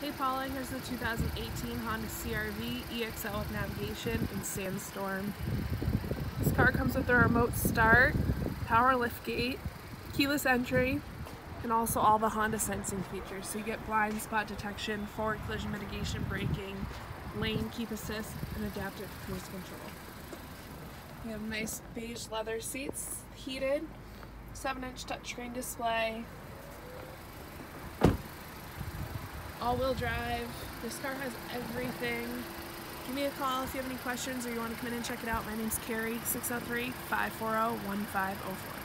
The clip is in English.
Hey Paula, here's the 2018 Honda CRV EXL with navigation in Sandstorm. This car comes with a remote start, power liftgate, keyless entry, and also all the Honda sensing features. So you get blind spot detection, forward collision mitigation, braking, lane keep assist, and adaptive cruise control. You have nice beige leather seats, heated, 7-inch touchscreen display, all-wheel drive. This car has everything. Give me a call if you have any questions or you want to come in and check it out. My name's Carrie, 603-540-1504.